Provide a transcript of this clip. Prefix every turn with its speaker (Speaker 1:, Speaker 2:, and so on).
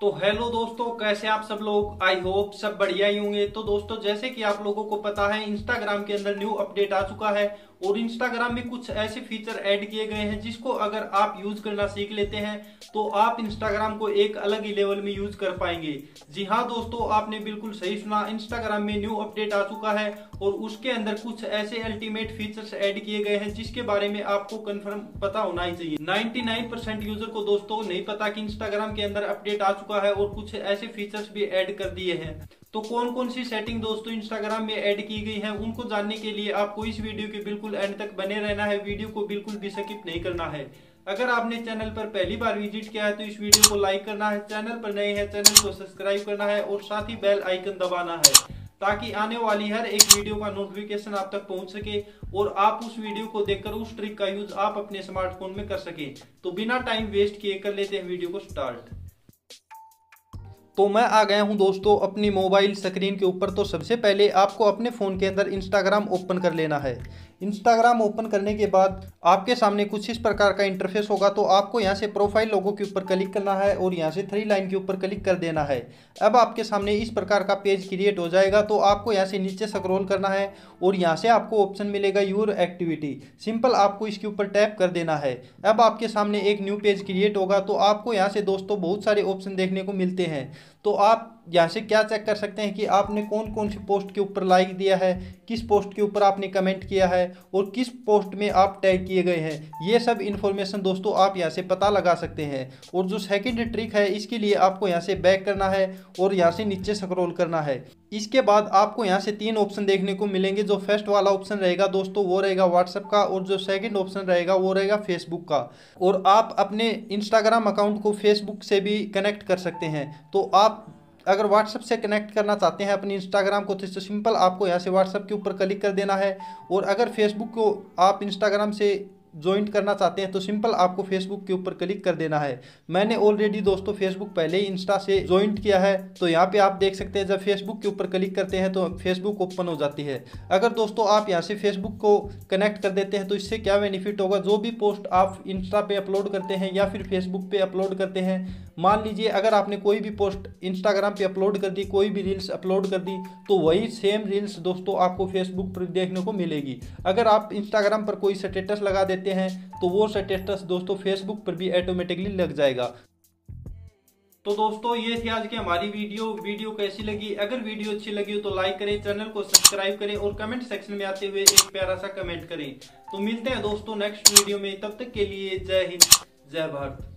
Speaker 1: तो हेलो दोस्तों, कैसे आप सब लोग? आई होप सब बढ़िया ही होंगे। तो दोस्तों, जैसे कि आप लोगों को पता है इंस्टाग्राम के अंदर न्यू अपडेट आ चुका है और इंस्टाग्राम में कुछ ऐसे फीचर ऐड किए गए हैं जिसको अगर आप यूज़ करना सीख लेते हैं तो आप इंस्टाग्राम को एक अलग ही लेवल में यूज़ कर पाएँगे। जी हाँ दोस्तों, आपने बिल्कुल सही सुना इंस्टाग्राम में न्यू अपडेट आ चुका है और उसके अंदर कुछ ऐसे अल्टीमेट फीचर्स ऐड किए गए हैं जिसके बारे में आपको कंफर्म पता होना ही चाहिए। 99% यूज़र को दोस्तों, नहीं पता कि इंस्टाग्राम के अंदर अपडेट आ चुका है और कुछ ऐसे फीचर्स भी ऐड कर दिए हैं। तो कौन कौन सी सेटिंग दोस्तों इंस्टाग्राम में ऐड की गई है, उनको जानने के लिए आपको इस वीडियो के बिल्कुल एंड तक बने रहना है। वीडियो को बिल्कुल भी स्किप नहीं करना है। अगर आपने चैनल पर पहली बार विज़िट किया है तो इस वीडियो को लाइक करना है। चैनल पर नए हैं चैनल को सब्सक्राइब करना है और साथ ही बेल आइकन दबाना है, ताकि आने वाली हर एक वीडियो का नोटिफिकेशन आप तक पहुँच सके और आप उस वीडियो को देखकर उस ट्रिक का यूज़ आप अपने स्मार्टफ़ोन में कर सके। तो बिना टाइम वेस्ट किए कर लेते हैं वीडियो को स्टार्ट तो मैं आ गया हूँ दोस्तों अपनी मोबाइल स्क्रीन के ऊपर। तो सबसे पहले आपको अपने फ़ोन के अंदर इंस्टाग्राम ओपन कर लेना है। इंस्टाग्राम ओपन करने के बाद आपके सामने कुछ इस प्रकार का इंटरफेस होगा तो आपको यहाँ से प्रोफ़ाइल लोगों के ऊपर क्लिक करना है और यहाँ से थ्री लाइन के ऊपर क्लिक कर देना है। अब आपके सामने इस प्रकार का पेज क्रिएट हो जाएगा तो आपको यहाँ से नीचे स्क्रॉल करना है और यहाँ से आपको ऑप्शन मिलेगा यूर एक्टिविटी सिंपल आपको इसके ऊपर टैप कर देना है। अब आपके सामने एक न्यू पेज क्रिएट होगा तो आपको यहाँ से दोस्तों बहुत सारे ऑप्शन देखने को मिलते हैं। तो आप यहाँ से क्या चेक कर सकते हैं कि आपने कौन कौन सी पोस्ट के ऊपर लाइक दिया है, किस पोस्ट के ऊपर आपने कमेंट किया है और किस पोस्ट में आप टैग किए गए हैं। ये सब इन्फॉर्मेशन दोस्तों आप यहाँ से पता लगा सकते हैं और जो सेकेंड ट्रिक है, इसके लिए आपको यहाँ से बैक करना है और यहाँ से नीचे स्क्रॉल करना है। इसके बाद आपको यहाँ से तीन ऑप्शन देखने को मिलेंगे। जो फ़र्स्ट वाला ऑप्शन रहेगा दोस्तों, वो रहेगा व्हाट्सएप का और जो सेकंड ऑप्शन रहेगा, वो रहेगा फेसबुक का। और आप अपने इंस्टाग्राम अकाउंट को फेसबुक से भी कनेक्ट कर सकते हैं। तो आप अगर व्हाट्सअप से कनेक्ट करना चाहते हैं अपने इंस्टाग्राम को तो सिंपल आपको यहाँ से व्हाट्सअप के ऊपर क्लिक कर देना है। और अगर फेसबुक को आप इंस्टाग्राम से ज्वाइंट करना चाहते हैं तो सिंपल आपको फेसबुक के ऊपर क्लिक कर देना है। मैंने ऑलरेडी दोस्तों फेसबुक पहले ही इंस्टा से ज्वाइंट किया है तो यहाँ पे आप देख सकते हैं, जब फेसबुक के ऊपर क्लिक करते हैं तो फेसबुक ओपन हो जाती है। अगर दोस्तों आप यहाँ से फेसबुक को कनेक्ट कर देते हैं तो इससे क्या बेनिफिट होगा? जो भी पोस्ट आप इंस्टा पे अपलोड करते हैं या फिर फेसबुक पे अपलोड करते हैं, मान लीजिए अगर आपने कोई भी पोस्ट इंस्टाग्राम पे अपलोड कर दी, कोई भी रील्स अपलोड कर दी तो वही सेम रील्स दोस्तों आपको फेसबुक पर देखने को मिलेगी। अगर आप इंस्टाग्राम पर कोई स्टेटस लगा देते देते हैं तो वो स्टेटस दोस्तों फेसबुक पर भी ऑटोमेटिकली लग जाएगा। तो दोस्तों, ये थी आज की हमारी वीडियो। वीडियो कैसी लगी? अगर वीडियो अच्छी लगी हो तो लाइक करें, चैनल को सब्सक्राइब करें और कमेंट सेक्शन में आते हुए एक प्यारा सा कमेंट करें। तो मिलते हैं दोस्तों नेक्स्ट वीडियो में। तब तक के लिए जय हिंद, जय भारत।